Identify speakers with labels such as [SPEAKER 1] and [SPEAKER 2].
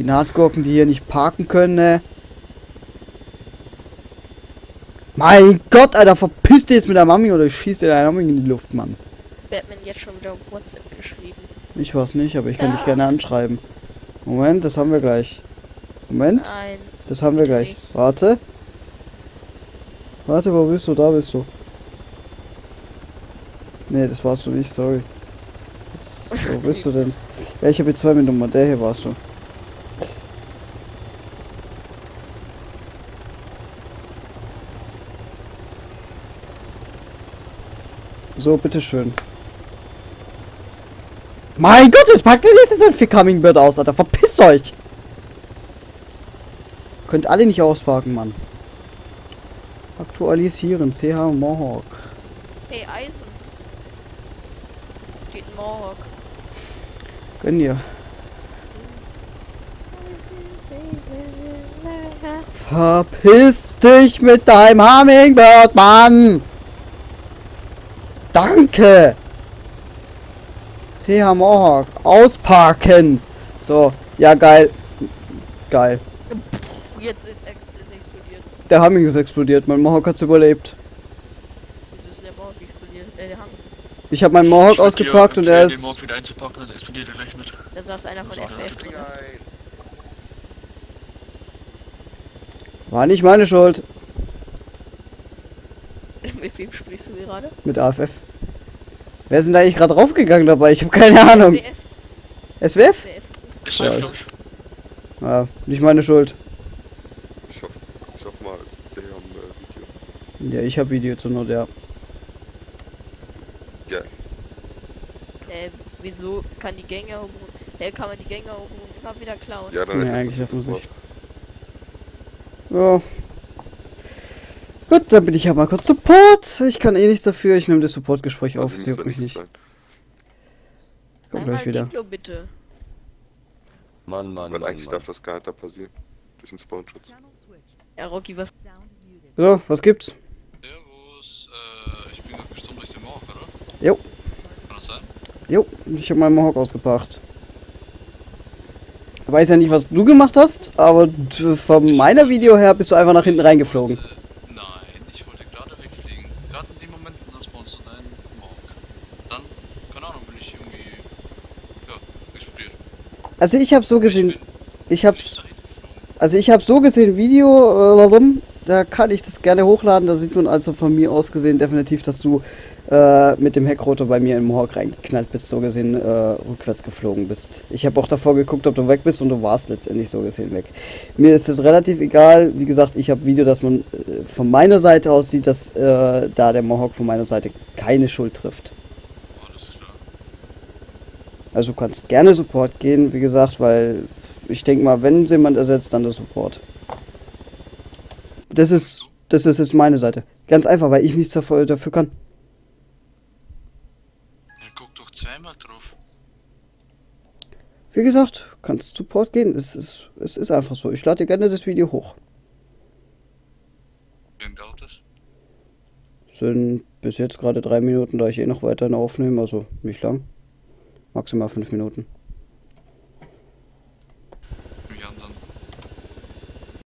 [SPEAKER 1] Spinatgurken, die hier nicht parken können, ne? Mein Gott, Alter, verpiss dich jetzt mit der Mami oder ich schieß dir deine Mami in die Luft, Mann.
[SPEAKER 2] Batman jetzt schon wieder WhatsApp geschrieben.
[SPEAKER 1] Ich weiß nicht, aber ich kann dich gerne anschreiben. Moment, das haben wir gleich. Moment,
[SPEAKER 2] Nein.
[SPEAKER 1] das haben wir gleich.
[SPEAKER 2] nicht.
[SPEAKER 1] Warte. Warte, wo bist du? Da bist du. Nee, das warst du nicht, sorry. Das- Wo bist du denn? Ja, ich habe hier zwei mit Nummer. Der hier warst du. So, bitteschön. Mein Gott, jetzt packt ihr nächstes ein Fick Hummingbird aus, Alter. Verpisst euch! Könnt alle nicht ausparken, Mann. Aktualisieren. CH Mohawk.
[SPEAKER 2] Hey, Eisen. Steht ein Mohawk.
[SPEAKER 1] Gönn dir. Verpiss dich mit deinem Hummingbird, Mann! Danke! CH Mohawk. Ausparken! So, ja geil. Geil.
[SPEAKER 2] Jetzt ist ist explodiert.
[SPEAKER 1] Der Humming ist explodiert. Mein Mohawk hat's überlebt.
[SPEAKER 2] Wieso ist der Mohawk explodiert? Äh, der Hang.
[SPEAKER 1] Ich habe meinen Mohawk ausgepackt und er ist...
[SPEAKER 3] Den Morg wieder einzupacken, dann explodiert er gleich mit.
[SPEAKER 2] Da saß einer von SWF drin.
[SPEAKER 1] War nicht meine Schuld.
[SPEAKER 2] Mit wem sprichst du gerade?
[SPEAKER 1] Mit AFF. Wer sind da eigentlich gerade draufgegangen dabei? Ich habe keine Ahnung.
[SPEAKER 2] SWF.
[SPEAKER 1] SWF?
[SPEAKER 2] SWF.
[SPEAKER 1] Ja, ich-
[SPEAKER 3] ich.
[SPEAKER 1] Ja, nicht meine Schuld.
[SPEAKER 4] Ich hoffe, ich hoffe mal, ist der am äh, Video.
[SPEAKER 1] Ja, ich habe Video zur Not, ja.
[SPEAKER 4] Ja,
[SPEAKER 2] Äh, wieso kann die Gängeroberung... Äh, kann man die Gängeroberung immer wieder klauen?
[SPEAKER 4] ja dann
[SPEAKER 1] Nee,
[SPEAKER 4] ist
[SPEAKER 1] eigentlich
[SPEAKER 4] das
[SPEAKER 1] Musik.
[SPEAKER 4] Support.
[SPEAKER 1] Ja. Gut, dann bin ich ja mal kurz Support. Ich kann eh nichts dafür. Ich nehme das Support-Gespräch auf. Es
[SPEAKER 4] muss
[SPEAKER 1] juckt mich nicht.
[SPEAKER 4] sein.
[SPEAKER 1] Komm
[SPEAKER 2] Einmal
[SPEAKER 1] gleich wieder.
[SPEAKER 2] Diplo bitte.
[SPEAKER 5] Mann, Mann,
[SPEAKER 4] Weil
[SPEAKER 5] Mann,
[SPEAKER 4] eigentlich
[SPEAKER 5] Mann.
[SPEAKER 4] darf das gar nicht da passieren. Durch den Spawnschutz.
[SPEAKER 2] Ja, Rocky, was...
[SPEAKER 1] So, was gibt's?
[SPEAKER 3] Servus, äh, ich bin gestorben durch den Morg, oder?
[SPEAKER 1] Jo.
[SPEAKER 3] Kann das sein?
[SPEAKER 1] Jo, ich habe meinen Mohawk ausgebracht. Ich weiß ja nicht, was du gemacht hast, aber d- von meiner Video her bist du einfach nach hinten reingeflogen.
[SPEAKER 3] Äh, nein, ich wollte gerade wegfliegen. Gerade in dem Moment, und dann spawnst du deinen Morg. Dann, keine Ahnung, bin ich irgendwie, ja, explodiert.
[SPEAKER 1] Also ich habe so gesehen,
[SPEAKER 3] Ich
[SPEAKER 1] habe. Also ich habe so gesehen Video, äh? Da kann ich das gerne hochladen. Da sieht man also von mir aus gesehen definitiv, dass du äh, mit dem Heckrotor bei mir den Mohawk reingeknallt bist, so gesehen äh, rückwärts geflogen bist. Ich habe auch davor geguckt, ob du weg bist und du warst letztendlich so gesehen weg. Mir ist das relativ egal. Wie gesagt, ich habe Video, dass man äh, von meiner Seite aus sieht, dass äh, da der Mohawk von meiner Seite keine Schuld trifft. Also du kannst gerne Support gehen, wie gesagt, weil ich denke mal, wenn jemand ersetzt, dann der Support. Das ist, das ist jetzt meine Seite. Ganz einfach, weil ich nichts dafür, dafür kann.
[SPEAKER 3] Ja, guck doch zweimal drauf.
[SPEAKER 1] Wie gesagt, du kannst Support gehen. Es ist, es ist einfach so. Ich lade dir gerne das Video hoch.
[SPEAKER 3] Wie dauert das?
[SPEAKER 1] Sind bis jetzt gerade drei Minuten, da ich eh noch weiterhin aufnehme, also nicht lang. Maximal fünf Minuten.